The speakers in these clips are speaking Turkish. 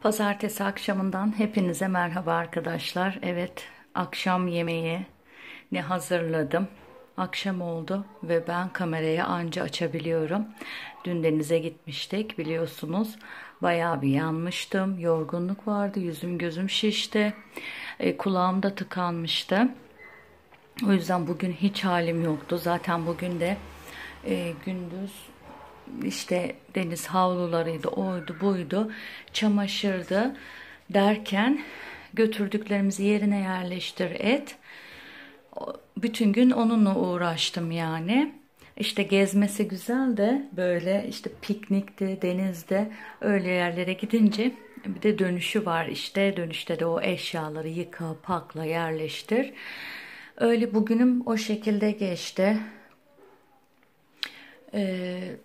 Pazartesi akşamından hepinize merhaba arkadaşlar. Evet, akşam yemeği ne hazırladım. Akşam oldu ve ben kamerayı anca açabiliyorum. Dün denize gitmiştik biliyorsunuz. Bayağı bir yanmıştım. Yorgunluk vardı. Yüzüm gözüm şişti. E, kulağım da tıkanmıştı. O yüzden bugün hiç halim yoktu. Zaten bugün de e, gündüz işte deniz havlularıydı, oydu, buydu, çamaşırdı derken götürdüklerimizi yerine yerleştir et. Bütün gün onunla uğraştım yani. İşte gezmesi güzel de böyle işte piknikte, denizde öyle yerlere gidince bir de dönüşü var işte. Dönüşte de o eşyaları yıka, pakla, yerleştir. Öyle bugünüm o şekilde geçti. Ee,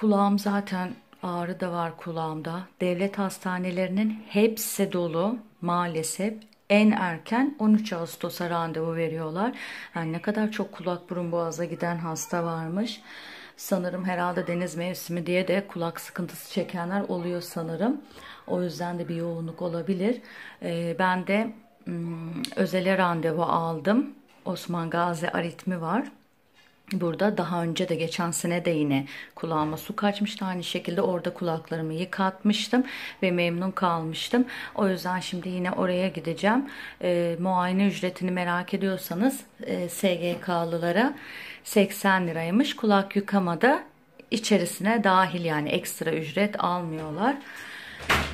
kulağım zaten ağrı da var kulağımda. Devlet hastanelerinin hepsi dolu maalesef. En erken 13 Ağustos'a randevu veriyorlar. Yani ne kadar çok kulak burun boğaza giden hasta varmış. Sanırım herhalde deniz mevsimi diye de kulak sıkıntısı çekenler oluyor sanırım. O yüzden de bir yoğunluk olabilir. Ee, ben de ım, özele randevu aldım. Osman Gazi aritmi var. Burada daha önce de geçen sene de yine kulağıma su kaçmıştı. Aynı şekilde orada kulaklarımı yıkatmıştım ve memnun kalmıştım. O yüzden şimdi yine oraya gideceğim. E, muayene ücretini merak ediyorsanız e, SGK'lılara 80 liraymış. Kulak yıkamada içerisine dahil yani ekstra ücret almıyorlar.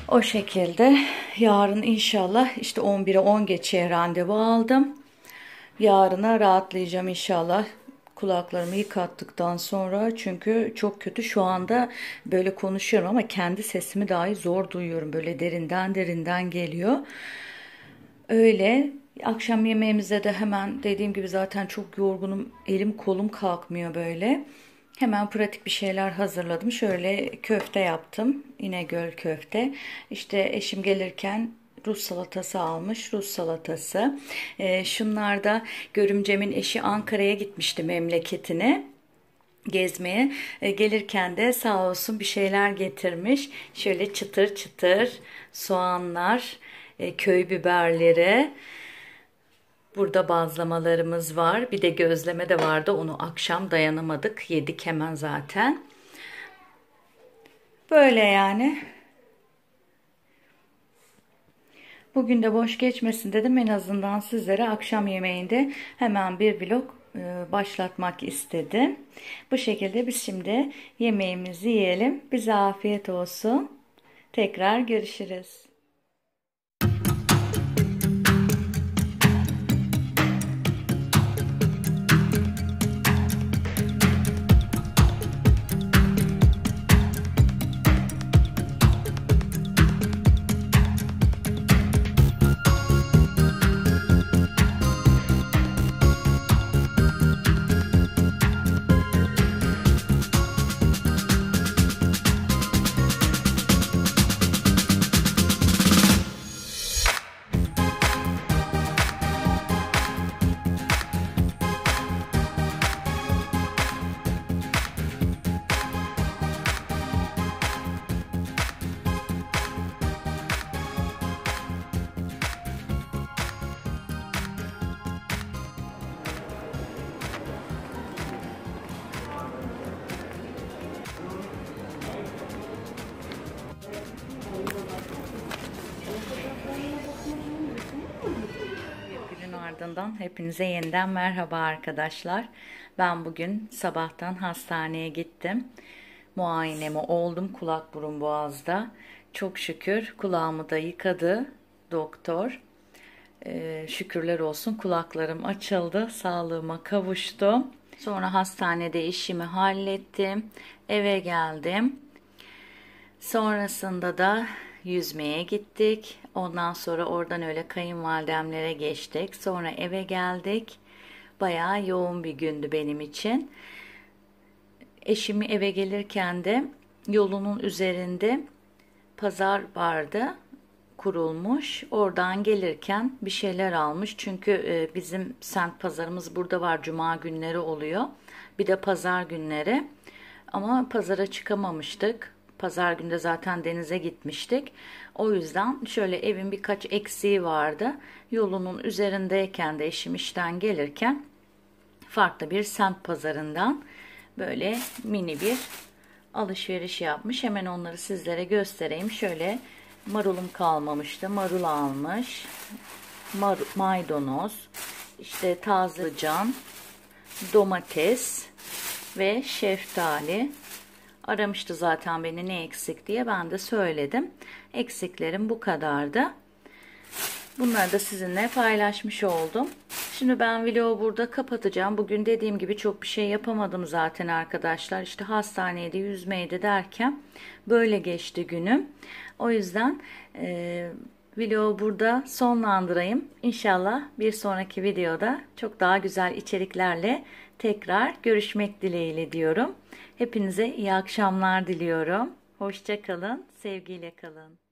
O şekilde yarın inşallah işte 11'e 10 geçeye randevu aldım. Yarına rahatlayacağım inşallah kulaklarımı yıkattıktan sonra çünkü çok kötü şu anda böyle konuşuyorum ama kendi sesimi dahi zor duyuyorum böyle derinden derinden geliyor öyle akşam yemeğimize de hemen dediğim gibi zaten çok yorgunum elim kolum kalkmıyor böyle Hemen pratik bir şeyler hazırladım. Şöyle köfte yaptım. İnegöl köfte. İşte eşim gelirken Rus salatası almış. Rus salatası. E, şunlar da görümcemin eşi Ankara'ya gitmişti memleketine gezmeye. E, gelirken de sağ olsun bir şeyler getirmiş. Şöyle çıtır çıtır soğanlar, e, köy biberleri. Burada bazlamalarımız var. Bir de gözleme de vardı. Onu akşam dayanamadık. Yedik hemen zaten. Böyle yani. Bugün de boş geçmesin dedim. En azından sizlere akşam yemeğinde hemen bir vlog e, başlatmak istedim. Bu şekilde biz şimdi yemeğimizi yiyelim. Bize afiyet olsun. Tekrar görüşürüz. Ardından hepinize yeniden merhaba arkadaşlar. Ben bugün sabahtan hastaneye gittim. Muayenemi oldum kulak burun boğazda. Çok şükür kulağımı da yıkadı doktor. Ee, şükürler olsun kulaklarım açıldı. Sağlığıma kavuştum. Sonra hastanede işimi hallettim. Eve geldim. Sonrasında da yüzmeye gittik. Ondan sonra oradan öyle kayınvalidemlere geçtik. Sonra eve geldik. Bayağı yoğun bir gündü benim için. Eşimi eve gelirken de yolunun üzerinde pazar vardı kurulmuş. Oradan gelirken bir şeyler almış. Çünkü e, bizim sent pazarımız burada var. Cuma günleri oluyor. Bir de pazar günleri. Ama pazara çıkamamıştık Pazar günde zaten denize gitmiştik. O yüzden şöyle evin birkaç eksiği vardı. Yolunun üzerindeyken de eşim işten gelirken farklı bir semt pazarından böyle mini bir alışveriş yapmış. Hemen onları sizlere göstereyim. Şöyle marulum kalmamıştı. Marul almış. Mar maydanoz, işte taze can, domates ve şeftali. Aramıştı zaten beni ne eksik diye ben de söyledim. Eksiklerim bu kadardı. Bunları da sizinle paylaşmış oldum. Şimdi ben vlogu burada kapatacağım. Bugün dediğim gibi çok bir şey yapamadım zaten arkadaşlar. İşte hastaneydi, yüzmeydi derken böyle geçti günüm. O yüzden e, vlogu burada sonlandırayım. İnşallah bir sonraki videoda çok daha güzel içeriklerle tekrar görüşmek dileğiyle diyorum. Hepinize iyi akşamlar diliyorum. Hoşçakalın, sevgiyle kalın.